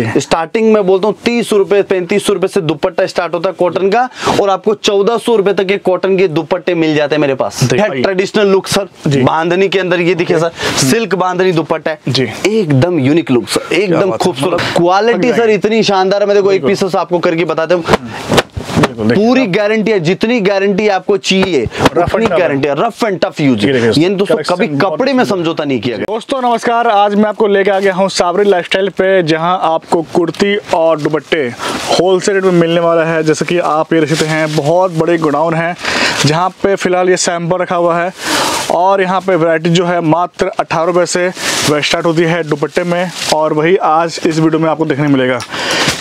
Starting में बोलता हूँ तीस रुपए पैंतीस रुपए से दुपट्टा स्टार्ट होता है कॉटन का और आपको चौदह सौ रुपए तक के कॉटन के दुपट्टे मिल जाते हैं मेरे पास। ट्रेडिशनल लुक सर बांधनी के अंदर ये दिखे सर सिल्क बांधनी दुपट्टा है। एकदम यूनिक लुक सर एकदम खूबसूरत। मतलब क्वालिटी सर इतनी शानदार है। मैं देखो एक पीस आपको करके बताते हूँ। पूरी गारंटी है जितनी गारंटी आपको चाहिए उतनी। गारंटी है। रफ एंड टफ यूज़ ये यानी दोस्तों कभी कपड़े में समझौता नहीं किया गया। दोस्तों नमस्कार। आज मैं आपको लेके आ गया हूँ साबरी लाइफस्टाइल पे जहाँ आपको कुर्ती और दुपट्टे होलसेल रेट में मिलने वाला है। जैसे कि आप ये देख सकते हैं बहुत बड़े गोडाउन है जहाँ पे फ़िलहाल ये सैंपल रखा हुआ है। और यहाँ पे वैरायटी जो है मात्र अठारह रुपये से वह स्टार्ट होती है दुपट्टे में। और वही आज इस वीडियो में आपको देखने मिलेगा।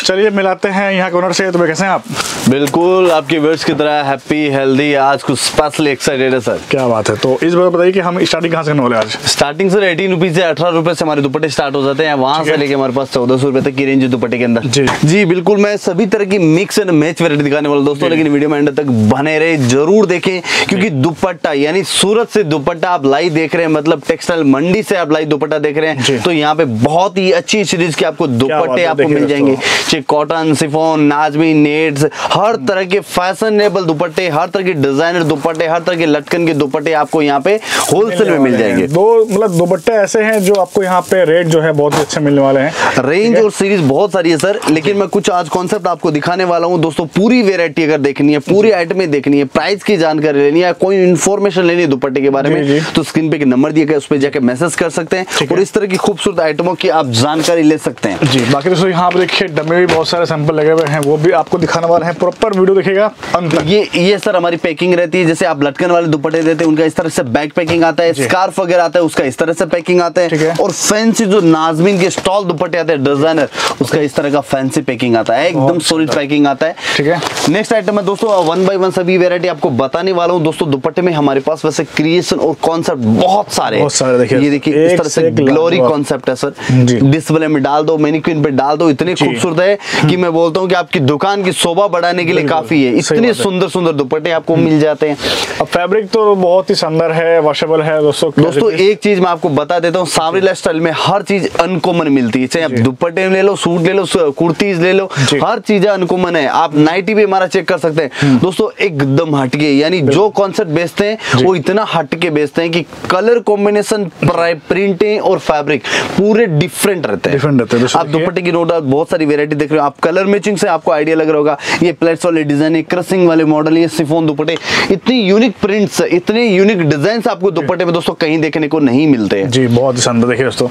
चलिए मिलाते हैं यहाँ के ओनर से। तो भाई कैसे हैं आप? बिल्कुल आपके वर्ड्स की तरह हैप्पी हेल्दी आज कुछ स्पेशल एक्साइटेड है सर क्या बात है। तो इस बार बताइए कि हम स्टार्टिंग कहाँ से करने वाले आज? स्टार्टिंग सर एटीन रुपीज़ से अठारह रुपए से हमारे दुपट्टे स्टार्ट हो जाते हैं। वहाँ से लेके हमारे पास चौदह सौ रुपए तक की रेंज दुपट्टे के अंदर। जी। जी बिल्कुल मैं सभी तरह की मिक्स एंड मैच वेरायटी दिखाने वाला दोस्तों लेकिन वीडियो में एंड तक बने रहे ज़रूर देखें क्योंकि दुपट्टा यानी सूरत से दुपट्टा आप लाइव देख रहे हैं मतलब टेक्सटाइल मंडी से आप लाइव दुपट्टा देख रहे हैं तो यहाँ पे बहुत ही अच्छी सीरीज़ के आपको दुपट्टे आपको मिल जाएँगे। चाहे कॉटन सिफोन नाजमी नेट्स हर तरह के फैशनेबल दुपट्टे हर तरह के डिज़ाइनर दुपट्टे हर तरह के लटकन के दुपट्टे आपको यहाँ पे होलसेल में मिल जाएँगे। दो मतलब दुपट्टे ऐसे हैं जो आपको यहाँ पे रेट जो है बहुत अच्छे मिलने वाले हैं। रेंज और सीरीज़ बहुत सारी है सर लेकिन मैं कुछ आज कॉन्सेप्ट आपको दिखाने वाला हूँ। दोस्तों पूरी वेरायटी अगर देखनी है पूरी आइटमें देखनी है प्राइस की जानकारी लेनी है कोई इन्फॉर्मेशन लेनी है दुपट्टे के बारे में तो स्क्रीन पे एक नंबर दिया गया उस पर जाकर मैसेज कर सकते हैं और इस तरह की खूबसूरत आइटमों की आप जानकारी ले सकते हैं। जी बाकी दोस्तों यहाँ पे देखिए डब्बे भी बहुत सारे सैंपल लगे हुए हैं वो भी आपको दिखाने वाले हैं। प्रॉपर वीडियो देखिएगा अंत ये ये सर हमारी पैकिंग रहती है जैसे आप लटकन वाले दुपट्टे देते हैं उनका इस तरह से बैक पैकिंग आता है स्कार्फ वगैरह आता है उसका इस तरह से पैकिंग आता है। और फैंसी जो नाजमीन के स्टॉल दुपट्टे आते हैं डिज़ाइनर उसका इस तरह का फैंसी पैकिंग आता है एकदम सॉलिड पैकिंग आता है। ठीक है। नेक्स्ट आइटम है दोस्तों वन बाय वन सभी वेरायटी आपको बताने वाला हूँ। दोस्तों दुपट्टे में हमारे पास वैसे क्रिएशन और कॉन्सेप्ट बहुत सारे। बहुत सारे देखिए। ये देखिए इस तरह से ग्लोरी कॉन्सेप्ट है सर। डिस्प्ले में डाल दो मैनिक्विन पे डाल दो इतने खूबसूरत है। कि मैं बोलता हूँ कि आपकी दुकान की शोभा बढ़ाने के लिए काफ़ी है। इतने सुंदर सुंदर दुपट्टे आपको मिल जाते हैं। अब फैब्रिक तो बहुत ही शानदार है वॉशेबल है दोस्तों दोस्तों एक चीज़ मैं आपको बता देता हूँ सावरी लाइफ स्टाइल में हर चीज़ अनकॉमन मिलती है। चाहे आप दुपट्टे ले लो सूट ले लो कुर्तीज ले लो हर चीज़ अनकॉमन है। आप नाइटी भी हमारा चेक कर सकते हैं। दोस्तों एकदम हटके यानी जो कॉन्सेप्ट बेचते हैं वो इतना हटके बेचते हैं कि कलर कॉम्बिनेशन प्रिंटिंग और फैब्रिक पूरे डिफरेंट रहते हैं। Different रहते हैं, आप दुपट्टे की नो डाउट बहुत सारी वेरायटी देख रहे हो आप कलर मैचिंग से आपको आइडिया लग रहा होगा। ये प्लेट्स वाले डिज़ाइन है क्रसिंग वाले मॉडल ये सिफोन दुपट्टे इतनी यूनिक प्रिंट्स इतने यूनिक डिज़ाइन आपको दुपट्टे में दोस्तों कहीं देखने को नहीं मिलते हैं। जी बहुत शानदार देखिए दोस्तों।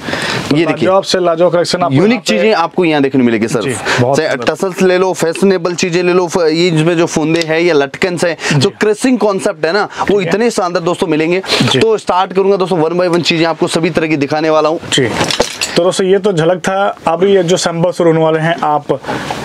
ये देखिए। लाजवाब से लाजवाब कलेक्शन यूनिक चीज़ें आपको यहाँ देखने मिलेगी सर। टसल्स ले लो फैशनेबल चीज़ें ले लो ये इसमें जो फुंदे है या लटकन है जो क्रेसिंग कॉन्सेप्ट है ना वो इतने शानदार दोस्तों मिलेंगे। तो स्टार्ट करूँगा दोस्तों वन बाय वन चीज़ें आपको सभी तरह की दिखाने वाला हूँ। तो दोस्तों ये तो झलक था। अभी ये जो सैंपल शुरू होने वाले हैं आप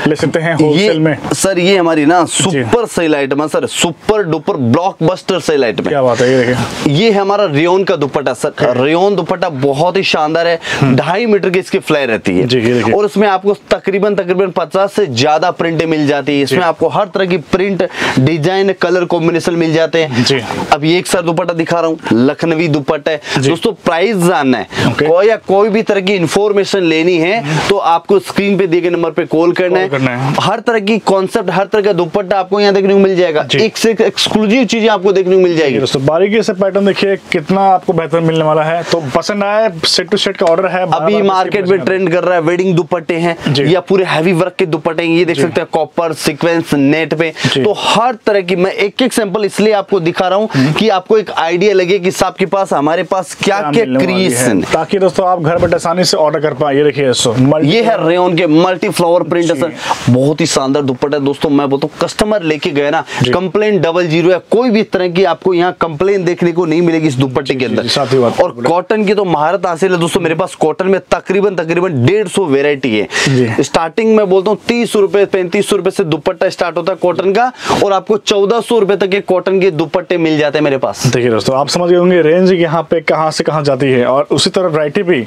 ले सकते हैं होलसेल में। सर ये हमारी ना सुपर सेल आइटम है sir. Super duper blockbuster sale item क्या बात है ये देखिए। ये है हमारा रेयोन का दुपट्टा सर। रेयोन दुपट्टा बहुत ही शानदार है। ढाई मीटर की इसकी फ्लाई रहती है। और इसमें आपको तकरीबन तकरीबन पचास से ज़्यादा प्रिंटें मिल जाती है। इसमें आपको हर तरह की प्रिंट डिज़ाइन कलर कॉम्बिनेशन मिल जाते हैं। जी। अब ये एक सर दुपट्टा दिखा रहा हूँ। लखनवी दुपट्टा है। दोस्तों प्राइस जानना है। कोई या कोई भी तरह की इंफॉर्मेशन लेनी है तो आपको स्क्रीन पे दिए गए नंबर पे कॉल करना करना है। हर तरह की कॉन्सेप्ट हर तरह का दुपट्टा आपको यहाँ देखने को मिल जाएगा। एक से एक्सक्लूसिव चीज़ें आपको देखने को मिल जाएगी। दोस्तों बारीकी से पैटर्न देखिए कितना आपको बेहतर मिलने वाला है। तो पसंद आए सेट टू सेट का ऑर्डर है अभी मार्केट में ट्रेंड कर रहा है वेडिंग दुपट्टे हैं या पूरे हैवी वर्क के दुपट्टे ये देख सकते हैं कॉपर सिक्वेंस नेट पे। तो हर तरह की मैं एक एक सैंपल इसलिए आपको दिखा रहा हूँ कि आपको एक आइडिया लगे कि साहब के पास हमारे पास क्या क्या। क्रिएशन ताकि दोस्तों आप घर बैठे आसानी से ऑर्डर कर पाए। ये देखिए ये है रेयन के मल्टी फ्लावर प्रिंट है सर बहुत ही शानदार दुपट्टा है। दोस्तों मैं बोलता हूँ कस्टमर लेके गए ना कंप्लेन डबल ज़ीरो है कोई भी तरह की आपको यहाँ कंप्लेन देखने को नहीं मिलेगी इस दुपट्टे के अंदर। और कॉटन की तो महारत हासिल है। दोस्तों मेरे पास कॉटन में तकरीबन तकरीबन डेढ़ सौ वेरायटी है। स्टार्टिंग में बोलता हूँ तीस रुपए पैंतीस रुपए से दुपट्टा स्टार्ट होता है कॉटन का और आपको चौदह सौ रुपए तक के कॉटन के दुपट्टे मिल जाते हैं मेरे पास। देखिए दोस्तों आप समझ गए होंगे रेंज यहाँ पे कहाँ से कहाँ जाती है। और उसी तरह वैरायटी भी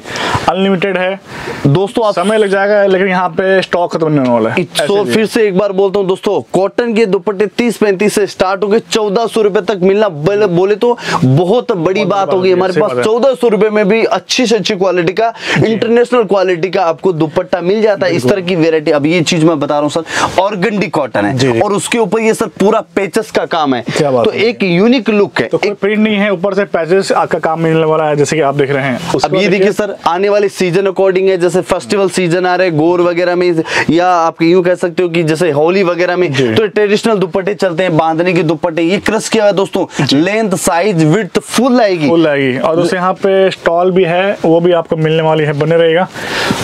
अनलिमिटेड है। दोस्तों आप समय लग जाएगा लेकिन यहाँ पे स्टॉक खत्म होने वाला है। तो फिर से एक बार बोलता हूँ दोस्तों कॉटन के दुपट्टे तीस पैंतीस से स्टार्ट होके चौदह सौ रुपए तक मिलना बोले, तो बहुत बड़ी बात होगी हमारे पास। है। चौदह सौ रुपए में भी अच्छी से अच्छी क्वालिटी का इंटरनेशनल क्वालिटी का आपको दुपट्टा मिल जाता है। इस तरह की वेरायटी अब ये चीज़ मैं बता रहा हूँ सर ऑर्गेंडी कॉटन है। और उसके ऊपर ये सर पूरा पेचस का काम है। तो एक यूनिक लुक है। तो प्रिंट नहीं है ऊपर से पैचेस आपका काम मिलने वाला है जैसे कि आप देख रहे हैं। अब ये देखिए। सर आने वाले सीज़न अकॉर्डिंग है जैसे फेस्टिवल सीज़न आ रहे हैं गोर वगैरह में या आप यूँ कह सकते हो कि जैसे होली वगैरह में तो ट्रेडिशनल दुपट्टे चलते हैं बांधने के दुपट्टे ये क्रस किया हुआ दोस्तों लेंथ साइज़ विड्थ फुल आएगी। फुल आएगी। और दोस्तों यहाँ पे स्टॉल भी है वो भी आपको मिलने वाली है बने रहेगा।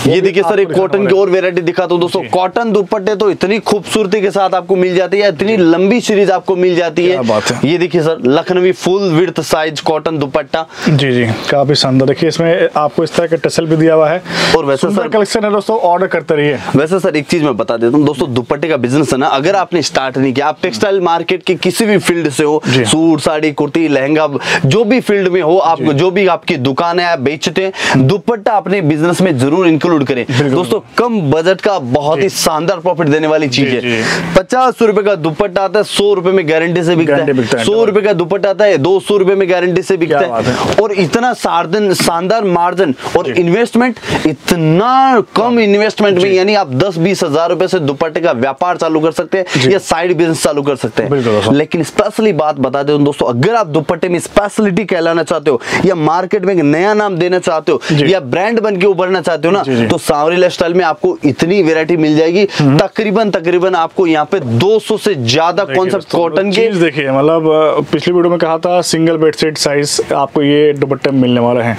ये देखिए सर एक कॉटन की और वेरायटी दिखाता हूँ दोस्तों। कॉटन दुपट्टे तो इतनी खूबसूरती के साथ आपको मिल जाती है इतनी लंबी सीरीज़ आपको मिल जाती है। ये देखिए sir Lucknowi full width size cotton dupatta. जी जी। काफ़ी शानदार देखिए इसमें आपको इस तरह का टसल भी दिया हुआ है। और वैसे सर कलेक्शन है दोस्तों ऑर्डर करते रहिए। वैसे सर एक चीज़ मैं बता देता हूँ दोस्तों दुपट्टे का बिज़नेस है ना अगर आपने स्टार्ट नहीं किया आप टेक्सटाइल मार्केट के किसी भी फ़ील्ड से हो सूट साड़ी कुर्ती लहंगा जो भी फ़ील्ड में हो आपको जो। भी आपकी दुकान है आप बेचते हैं दुपट्टा अपने बिज़नेस में ज़रूर इंक्लूड करें। दोस्तों कम बजट का बहुत ही शानदार प्रॉफिट देने वाली चीज़ है। पचास रुपए का दुपट्टा आता है सौ रुपए में गारंटी से बिकता है। सौ रुपए का दुपट्टा आता है दो सौ रुपए में गारंटी से बिकता है। और इतना शानदार मार्जिन और जी। इन्वेस्टमेंट इतना कम इन्वेस्टमेंट में यानी आप दस बीस हज़ार रुपए से दुपट्टे का व्यापार चालू कर सकते हैं या साइड बिज़नेस चालू कर सकते हैं। लेकिन स्पेशली बात बता दे दोस्तों अगर आप दुपट्टे में स्पेशलिटी कहलाना चाहते हो या मार्केट में एक नया नाम देना चाहते हो या ब्रांड बन के उभरना चाहते हो ना। तो सांवरी लाइफस्टाइल में आपको इतनी वेरायटी मिल जाएगी। तकरीबन तकरीबन आपको यहाँ पे 200 से ज़्यादा कॉन्सेप्ट कॉटन के देखिए मतलब पिछली वीडियो में कहा था सिंगल बेडशीट साइज़ आपको ये दुपट्टे मिलने वाले हैं।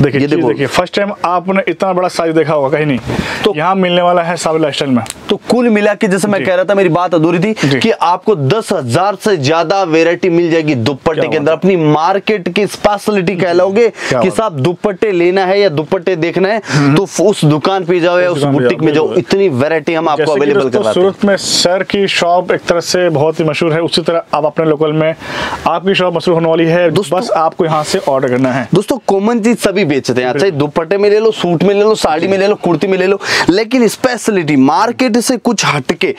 देखिए। देखिए फ़र्स्ट टाइम आपने इतना बड़ा साइज़ देखा होगा कहीं नहीं। तो- यहाँ मिलने वाला है साविल लाइफस्टाइल में। तो कुल मिला के जैसे मैं कह रहा था मेरी बात अधूरी थी कि आपको दस हज़ार से ज़्यादा वेरायटी मिल जाएगी दुपट्टे के अंदर। अपनी मार्केट की स्पेशलिटी कहलाओगे कि साहब दुपट्टे लेना है या दुपट्टे देखना है तो उस दुकान पे जाओ या उस बुटीक में जाओ इतनी वेरायटी हम आपको अवेलेबल हैं। सूरत में सर की शॉप एक तरह से बहुत ही मशहूर है उसी तरह आप अपने लोकल में आपकी शॉप मशहूर होने वाली है बस आपको यहाँ से ऑर्डर करना है। दोस्तों कॉमन चीज़ सभी बेचते हैं। चाहे दुपट्टे में ले लो सूट में ले लो साड़ी में ले लो कुर्ती में ले लो लेकिन स्पेशलिटी मार्केट से कुछ हटके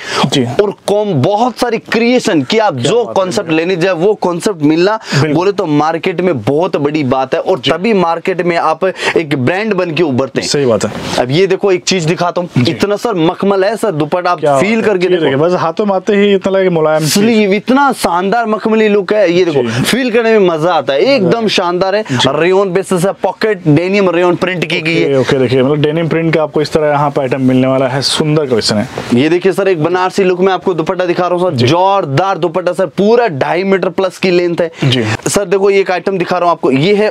और कॉम बहुत सारी क्रिएशन कि आप जो कॉन्सेप्ट लेने जाए वो कॉन्सेप्ट मिलना बोले तो मार्केट में बहुत बड़ी बात है और तभी मार्केट में आप एक ब्रांड बन के उभरते हैं। सही बात है। अब ये देखो एक चीज़ दिखाता हूँ। इतना सर मखमल है सर दुपट्टा आप फील करके देखो। बस हाथों में आते ही इतना लगे मुलायम स्लीव इतना शानदार मखमली लुक है ये देखो फील करने में मज़ा आता है। एकदम शानदार है। रेयन बेसिस है पॉकेट डेनियम रेयन प्रिंट की गई है ओके देखिए मतलब डेनिम प्रिंट का आपको इस तरह यहाँ पे आइटम मिलने वाला है सुंदर क्वेश्चन है। ये देखिए सर एक बनारसी लुक में आपको दुपट्टा दिखा रहा हूँ सर। जोरदार दुपट्टा सर पूरा ढाई मीटर प्लस की लेंथ है। जी। सर देखो ये एक आइटम दिखा रहा हूँ आपको। ये है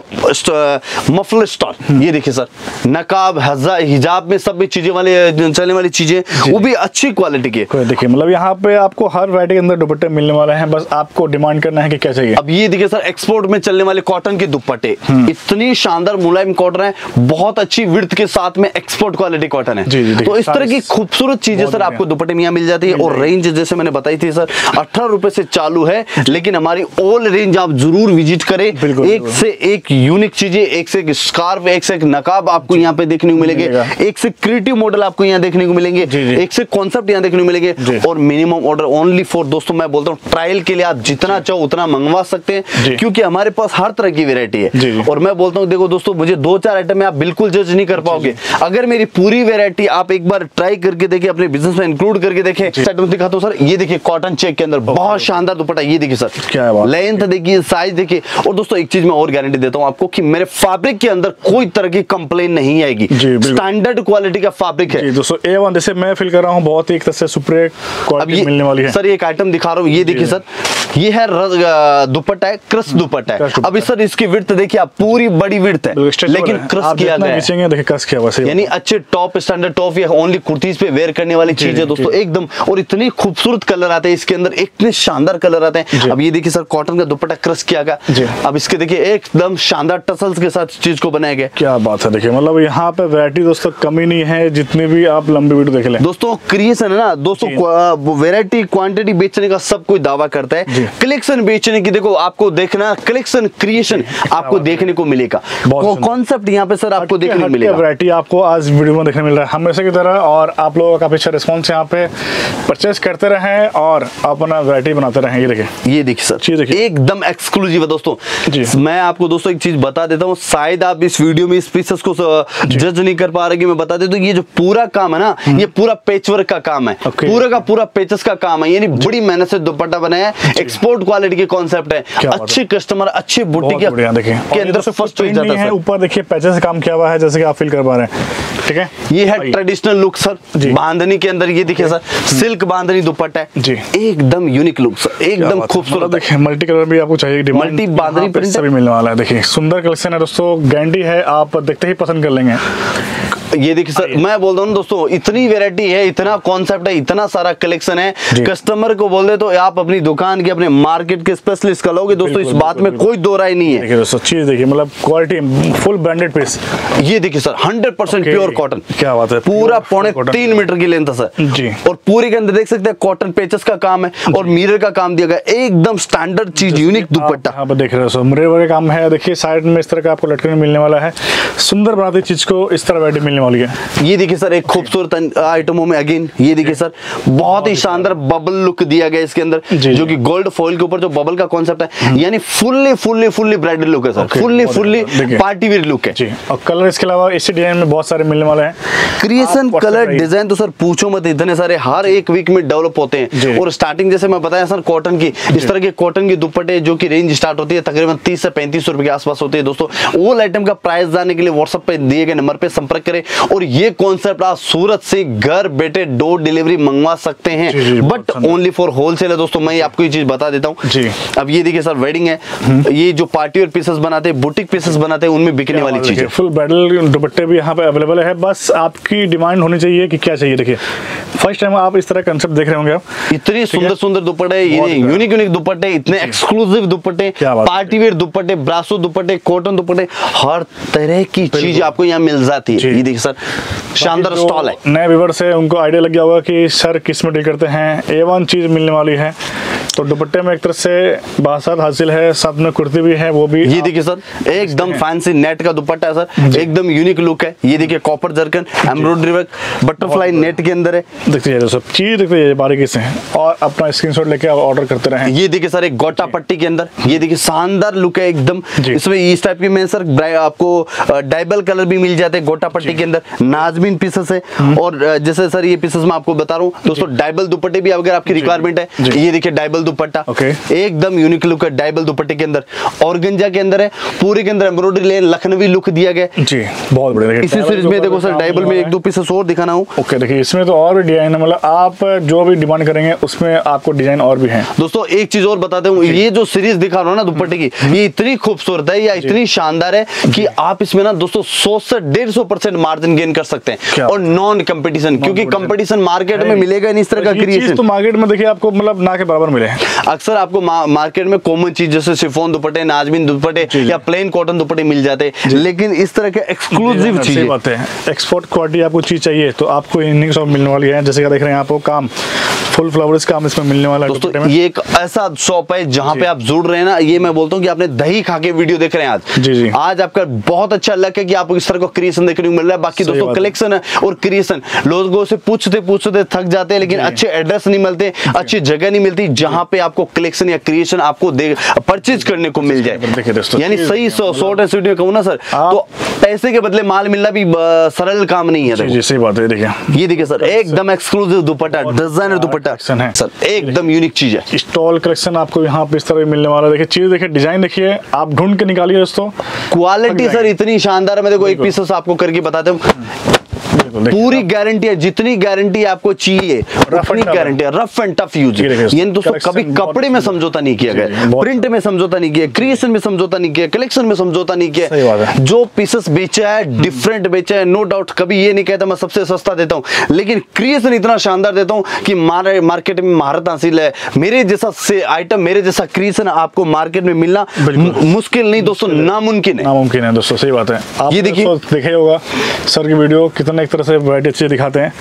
मफलर स्टॉल ये देखिए सर नकाब हजा हिजाब में सब चीज़ें वाले चलने वाली चीज़ें वो भी अच्छी क्वालिटी की देखिए मतलब यहाँ पे आपको हर वैरायटी के अंदर दुपट्टे मिलने वाले हैं बस आपको डिमांड करना है कि क्या चाहिए। अब ये देखिए सर एक्सपोर्ट में चलने वाले कॉटन के दुपट्टे। इतनी शानदार मुलायम कॉटन है बहुत अच्छी विड्थ के साथ में एक्सपोर्ट क्वालिटी कॉटन है। जी, जी, तो इस तरह की खूबसूरत चीज़ें सर आपको दुपट्टे में मिल जाती है और रेंज जैसे मैंने बताई थी सर अठारह रुपए से चालू है लेकिन हमारी ऑल रेंज आप ज़रूर विज़िट करें। एक से एक यूनिक चीज़ें एक से एक स्कार्फ एक से एक नकाब आपको यहाँ पे देखने को मिलेंगे। एक से क्रिएटिव मॉडल आपको यहाँ देखने को मिलेंगे। एक से कॉन्सेप्ट यहाँ देखने को मिलेंगे। और मिनिमम ऑर्डर ओनली फॉर दोस्तों मैं बोलता हूँ ट्रायल के लिए आप जितना चाहो उतना मंगवा सकते हैं क्योंकि हमारे पास हर तरह की वेरायटी है। और मैं बोलता हूँ देखो दोस्तों मुझे दो चार आइटम आप बिल्कुल जज नहीं कर पाओगे। अगर मेरी पूरी वेरायटी आप एक बार ट्राई करके देखिए अपने बिज़नेस में इंक्लूड करके देखें दिखाता हूँ सर। ये देखिए कॉटन चेक के अंदर बहुत शानदार दुपट्टा ये देखिए सर। क्या लेंथ देखिए साइज़ देखिए। और दोस्तों एक चीज़ मैं और गारंटी देता हूँ आपको कि मेरे फैब्रिक के अंदर कोई तरह की कंप्लेन नहीं आएगी। स्टैंडर्ड क्वालिटी का फैब्रिक है। दोस्तों ए वन जैसे मैं फील कर रहा हूँ बहुत ही एक सुपर क्वालिटी मिलने वाली है। सर एक आइटम दिखा रहा हूँ ये देखिए सर। ये है दुपट्टा है क्रस दुपट्टा है। अभी सर इसकी विड्थ देखिए आप पूरी बड़ी विड्थ है। लेकिन क्रस किया जितना गया है देखिए क्रस किया हुआ यानी अच्छे टॉप स्टैंडर्ड टॉप या ओनली कुर्तीज पे वेयर करने वाली चीज़ है दोस्तों एकदम और इतने खूबसूरत कलर आते हैं इसके अंदर इतने शानदार कलर आते हैं। अब ये देखिए सर कॉटन का दुपट्टा क्रस किया गया। अब इसके देखिए एकदम शानदार टसल्स के साथ चीज़ को बनाया गया क्या बात है देखिए मतलब यहाँ पे वैरायटी दोस्तों कमी नहीं है जितनी भी आप लंबी वीडियो देख लें। दोस्तों क्रिएशन है ना दोस्तों। वैरायटी क्वांटिटी बेचने का सब कोई दावा करता है। कलेक्शन बेचने की देखो आपको देखना कलेक्शन क्रिएशन आपको देखने को मिलेगा। कॉन्सेप्ट यहाँ पे सर आपको देखने यूनिक हट मिलेगा। वैरायटी आपको आज वीडियो में देखने मिल रहा है। हमेशा की तरह और आप लोगों का काफ़ी अच्छा रिस्पॉन्स यहाँ पे परचेस करते रहें और अपना वैरायटी बनाते रहें। ये देखिए। ये देखिए सर। चीज़ देखिए। एकदम एक्सक्लूसिव है दोस्तों। जी। मैं आपको दोस्तों एक चीज़ बता देता हूँ। शायद आप इस वीडियो में इस पीसेस को जज नहीं कर पा रहे मैं बता देता हूँ ये जो पूरा काम है ना ये पूरा पेचवर्क का काम है। हम्म। पूरा का पूरा पेचस का काम है। यानी बड़ी मेहनत से दुपट्टा बनाया है। एक्सपोर्ट क्वालिटी के कॉन्सेप्ट है। अच्छे कस्टमर अच्छे बुटीक के अंदर दोस्तों फ़र्स्ट ऊपर देखिए पैचे से काम किया हुआ है जैसे कि आप फील कर पा रहे हैं ठीक है? ये है ट्रेडिशनल लुक सर। बांधनी के अंदर ये देखिए सर सिल्क बांधनी दुपट्टा है। जी। एकदम यूनिक लुक सर एकदम खूबसूरत मतलब देखिए मल्टी कलर भी आपको चाहिए मल्टी बांधनी। सभी मिलने वाला है। देखिए सुंदर कलेक्शन है दोस्तों गारंटी है आप देखते ही पसंद कर लेंगे। ये देखिए सर मैं बोल रहा हूँ दोस्तों इतनी वेरायटी है इतना कॉन्सेप्ट है इतना सारा कलेक्शन है। कस्टमर को बोल दे तो आप अपनी दुकान के अपने मार्केट के स्पेशलिस्ट का लोगे दोस्तों इस बात में कोई दो राय नहीं है। दोस्तों चीज़ देखिए मतलब क्वालिटी फुल ब्रांडेड पीस ये देखिए sir hundred percent pure cotton क्या बात है, पूरा पौने तीन मीटर की लेंथ है सर। जी। और पूरे के अंदर देख सकते हैं कॉटन पेचेस का काम है और मिरर का काम दिया गया एकदम स्टैंडर्ड चीज़ यूनिक दुपट्टा। यहाँ पर देख रहे हो सो मुरे वगैरह काम है देखिए साइड में इस तरह का आपको लटकन मिलने वाला है। सुंदर बनाती चीज़ को इस तरह वैरायटी मिलने वाली है। ये देखिए सर एक खूबसूरत आइटमों में अगेन ये देखिए सर बहुत ही शानदार बबल लुक दिया गया इसके अंदर जो। कि गोल्ड फॉइल के ऊपर जो बबल का कॉन्सेप्ट है यानी fully fully fully bridal look है sir. Fully fully party wear look है। जी और कलर इसके अलावा इसी डिज़ाइन में बहुत सारे मिलने वाले हैं। क्रिएशन कलर डिज़ाइन तो सर पूछो मत इतने सारे हर एक वीक में डेवलप होते हैं। और स्टार्टिंग जैसे मैं बताया सर कॉटन की इस तरह के कॉटन की दुपट्टे जो कि रेंज स्टार्ट होती है तकरीबन तीस से पैंतीस रुपए के आसपास होती है दोस्तों। वो आइटम का प्राइस जानने के लिए व्हाट्सएप पे दिए गए नंबर पे संपर्क करें। और ये कॉन्सेप्ट आप सूरत से घर बैठे डोर डिलीवरी मंगवा सकते हैं बट ओनली फॉर होलसेल है। दोस्तों मैं आपको ये चीज़ बता देता हूँ। अब ये देखिए सर वेडिंग है। ये जो पार्टी और पीसेस बनाते हैं बुटीक पीसेस बनाते हैं उनमें बिकने वाली चीज़। है फुल ब्राइडल दुपट्टे भी यहाँ पे अवेलेबल है। बस आपकी डिमांड होनी चाहिए कि क्या चाहिए देखिए। फ़र्स्ट टाइम आप इस तरह कंसेप्ट देख रहे होंगे आप। इतने सुंदर सुंदर दुपट्टे ये यूनिक यूनिक दुपट्टे इतने एक्सक्लूसिव दुपट्टे। पार्टी वेयर दुपट्टे ब्रासो दुपट्टे कॉटन दुपट्टे हर तरह की चीज़ आपको यहाँ मिल जाती है। ये देखिए सर शानदार स्टॉल है। नए व्यूवर्स है उनको आइडिया लग गया होगा कि सर किसमें डील करते हैं? ए वन चीज़ मिलने वाली है। तो दुपट्टे में एक तरह से बासात हासिल है साथ में कुर्ती भी है वो भी ये देखिए सर एकदम फैंसी नेट का दुपट्टा है सर एकदम यूनिक लुक है। ये देखिए copper zircon embroidery work butterfly net के अंदर है। देखते जाइए दोस्तों चीज़ देखते जाइए बारीकी से और अपना स्क्रीनशॉट लेके आप ऑर्डर करते रहें। ये देखिए सर एक गोटा पट्टी के अंदर ये देखिए शानदार लुक है एकदम। इसमें इस टाइप की में सर आपको डाइबल कलर भी मिल जाते हैं गोटा पट्टी के अंदर नाजमीन पीसेस है। और जैसे सर ये पीसेस मैं आपको बता रहा हूँ दोस्तों डाइबल दुपट्टे भी अगर आपकी रिक्वायरमेंट है ये देखिए डाइबल दुपट्टा। एकदम यूनिक लुक है डाइबल दुपट्टे के अंदर। और गंजा के अंदर है पूरे के अंदर एम्ब्रॉयडरी लेन लखनवी लुक दिया गया जी बहुत बढ़िया। इसी सीरीज़ में देखो सर काम डाइबल में एक दो पीसेस और दिखाना हूँ। ओके देखिए इसमें तो और भी डिज़ाइन है मतलब आप जो भी डिमांड करेंगे उसमें आपको डिज़ाइन और भी हैं। दोस्तों एक चीज़ और बताते हूँ ये जो सीरीज़ दिखा रहा हूँ ना दुपट्टे की ये इतनी खूबसूरत है या इतनी शानदार है कि आप इसमें ना दोस्तों सौ से डेढ़ सौ परसेंट मार्जिन गेन कर सकते हैं और नॉन कंपटीशन क्योंकि कंपटीशन मार्केट में मिलेगा नहीं इस तरह का क्रिएशन तो मार्केट में देखिए आपको मतलब ना के बराबर मिले अक्सर आपको मार्केट में कॉमन चीज़ जैसे शिफोन दुपट्टे नाजमीन दुपट्टे। या प्लेन कॉटन दुपट्टे मिल जाते। हैं लेकिन इस तरह के एक्सक्लूसिव चीज़। है। एक्सपोर्ट क्वालिटी आपको चीज़ चाहिए तो आपको इनिंग मिलने वाली है। जैसे देख रहे हैं आपको काम। फुल फ्लावर्स काम इसमें मिलने वाला दोस्तों में। ये एक ऐसा शॉप है जहाँ पे आप जुड़ रहे हैं ना ये मैं बोलता हूँ कि आपने दही खा के वीडियो देख रहे हैं आज। जी, जी। आज आपका बहुत अच्छा लक है कि आपको इस तरह का क्रिएशन देखने को मिल रहा है। बाकी दोस्तों कलेक्शन है। और क्रिएशन लोगों से पूछते पूछते थक जाते हैं लेकिन अच्छे एड्रेस नहीं मिलते अच्छी जगह नहीं मिलती जहाँ पे आपको कलेक्शन या क्रिएशन आपको परचेज करने को मिल देखिए जाए दोस्तों, यानी सही शॉर्ट एंड स्वीट में कहूँ ना सर तो पैसे के बदले माल मिलना भी सरल काम नहीं है सही बात है देखिए। ये देखिए सर एकदम exclusive dupatta designer dupatta. Collection है। सर एकदम यूनिक चीज़ है। स्टॉल कलेक्शन आपको यहाँ पे इस तरह मिलने वाला है। देखिए चीज़ देखिए डिज़ाइन देखिए आप ढूंढ के निकालिए दोस्तों। क्वालिटी सर इतनी शानदार है। मैं देखो एक पीस आपको करके बताते हूँ। पूरी गारंटी है जितनी गारंटी आपको चाहिए उतनी गारंटी है। रफ एंड टफ यूज़ ये यानी दोस्तों कभी कपड़े में समझौता नहीं किया गया। प्रिंट में समझौता नहीं किया क्रिएशन में समझौता नहीं किया कलेक्शन में समझौता नहीं किया। जो पीसेस बेचा है डिफरेंट बेचा है नो डाउट कभी ये नहीं कहता मैं सबसे सस्ता देता हूँ। लेकिन क्रिएशन इतना शानदार देता हूँ कि मार्केट में महारत हासिल है। मेरे जैसा से आइटम मेरे जैसा क्रिएशन आपको मार्केट में मिलना मुश्किल नहीं दोस्तों नामुमकिन है। नामुमकिन है दोस्तों सही बात है। ये देखिए। देखे होगा सर की वीडियो कितना एक तरह से वैरायटी अच्छी दिखाते हैं।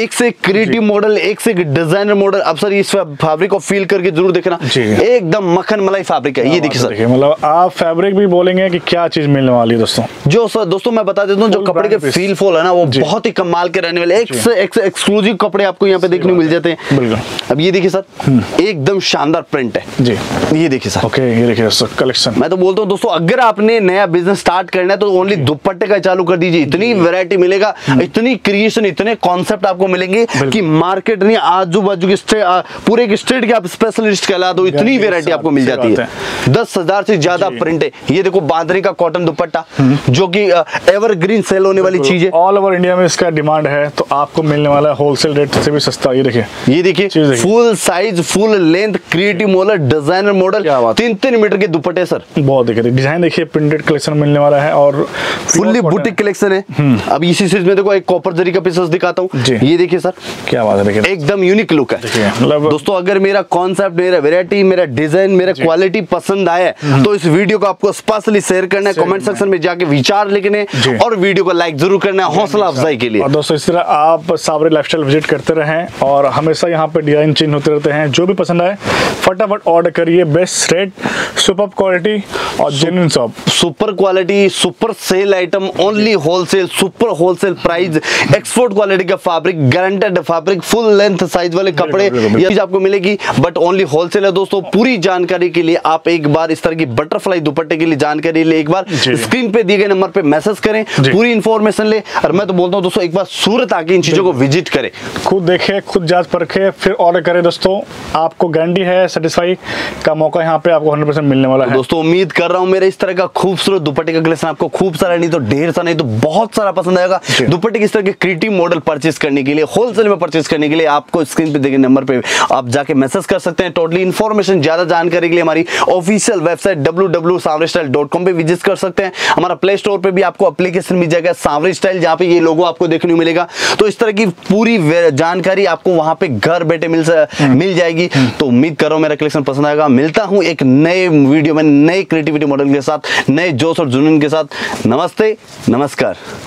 एक से क्रिएटिव मॉडल एक से डिज़ाइनर मॉडल अब सर इस फैब्रिक को फील करके ज़रूर देखना। एकदम मक्खन मलाई फैब्रिक है ये देखिए सर। मतलब आप फैब्रिक भी बोलेंगे कि क्या चीज़ मिलने वाली है दोस्तों? जो सर दोस्तों मैं बता देता हूँ जो कपड़े के फील फोल है ना वो बहुत ही कमाल के रहने वाले एक से एक एक्सक्लूसिव कपड़े आपको यहाँ पे देखने को मिल जाते हैं। बिल्कुल। अब ये देखिए सर एकदम शानदार प्रिंट है। जी। ये देखिए सर। ओके ये देखिए दोस्तों कलेक्शन मैं तो बोलता हूँ दोस्तों अगर आपने नया बिज़नेस स्टार्ट करना है तो ओनली दुपट्टे का चालू कर दीजिए। इतनी वैरायटी मिलेगा इतनी क्रिएशन इतने कॉन्सेप्ट आपको मिलेंगे कि मार्केट नहीं आजू बाजू के पूरे एक स्टेट के आप स्पेशलिस्ट कहला दो इतनी वैरायटी आपको मिल जाती है। दस हज़ार से ज़्यादा प्रिंट है। ये देखो बांधने का कॉटन दुपट्टा जो कि एवरग्रीन सेल होने वाली चीज़ है। ऑल ओवर इंडिया में इसका डिमांड है तो आपको मिलने वाला है होलसेल रेट से भी सस्ता। ये देखिए। ये देखिए full size full length creative model designer model. तीन तीन मीटर के दुपट्टे सर बहुत देखिए डिज़ाइन देखिए प्रिंटेड कलेक्शन मिलने वाला है और फुल्ली बुटीक कलेक्शन है। अब इसी सीरीज़ में देखो एक कॉपर जरी का पीसेस दिखाता हूँ। ये देखिए सर। क्या बात है एकदम यूनिक लुक है। मतलब दोस्तों अगर मेरा कॉन्सेप्ट मेरा वेरायटी मेरा डिज़ाइन मेरा क्वालिटी पसंद आया तो इस वीडियो को आपको स्पेशली शेयर करना है। कमेंट सेक्शन में जाके विचार लिखने और वीडियो को लाइक ज़रूर करना है हौसला अफजाई के लिए। और दोस्तों इस तरह आप सावरे लाइफस्टाइल विज़िट करते रहें और हमेशा यहाँ पे डिज़ाइन चेंज होते रहते हैं। जो भी पसंद आए फटाफट ऑर्डर करिए बेस्ट रेट सुपर क्वालिटी और genuine shop super quality super sale item only wholesale super wholesale price export quality का fabric guaranteed fabric full length size वाले कपड़े। ये चीज़ आपको मिलेगी बट ओनली होलसेल है दोस्तों। पूरी जानकारी के लिए आप एक बार इस तरह की बटरफ्लाई दुपट्टे के लिए जानकारी ले एक बार। स्क्रीन पे दिए गए नंबर पे मैसेज करें पूरी इन्फॉर्मेशन ले और मैं तो बोलता हूँ दोस्तों एक बार सूरत आके इन चीज़ों को विज़िट करें। खुद देखे खुद जाँच परखे फिर ऑर्डर करें दोस्तों। आपको गारंटी है सेटिस्फाई का मौका यहाँ पे आपको 100% मिलने वाला है। दोस्तों उम्मीद कर रहा हूँ मेरे इस तरह का खूबसूरत दुपट्टे का कलेक्शन आपको खूब सारा नहीं तो ढेर सारा नहीं तो बहुत सारा पसंद आएगा। दुपट्टे की इस तरह के क्रिएटिव मॉडल परचेस करने के लिए होलसेल में परचेस करने के लिए आपको स्क्रीन पे देखे नंबर पे आप जाके मैसेज कर सकते हैं। टोटली इन्फॉर्मेशन ज़्यादा जानकारी के लिए हमारी ऑफिशियल वेबसाइट डब्ल्यू पे विज़िट कर सकते हैं। हमारा प्ले स्टोर पे भी आपको एप्लीकेशन मिल जाएगा सांवरे स्टाइल जहाँ पे ये लोगो आपको देखने को मिलेगा। तो इस तरह की पूरी जानकारी आपको वहाँ पे घर बैठे मिल मिल जाएगी। तो उम्मीद करो मेरा कलेक्शन पसंद आएगा। मिलता हूँ एक नए वीडियो में नए क्रिएटिविटी मॉडल के साथ नए जोश और जुनून के साथ। नमस्ते नमस्कार।